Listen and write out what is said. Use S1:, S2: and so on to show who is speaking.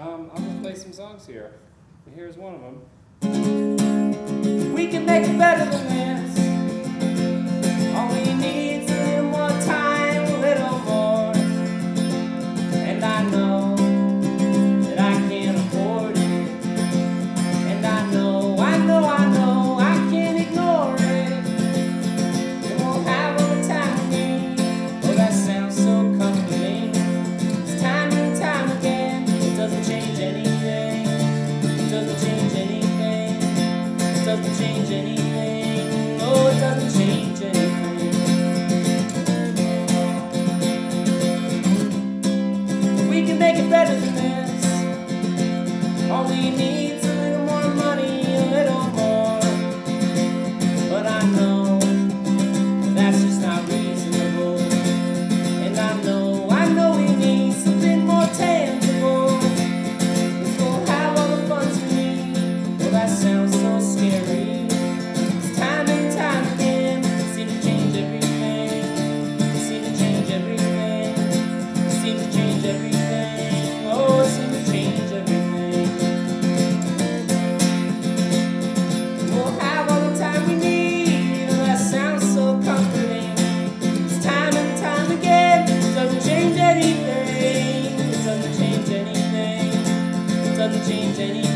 S1: Um, I'm gonna play some songs here. Here's one of them.
S2: We can make it better than this. Change anything. Oh, it doesn't change anything. We can make it better than this. All we need's a little more money, a little more. But I know that's just not reasonable. And I know, I know we need something more tangible. We'll have all the funds we need. Well, that sounds so scary. Anything.